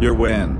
your win.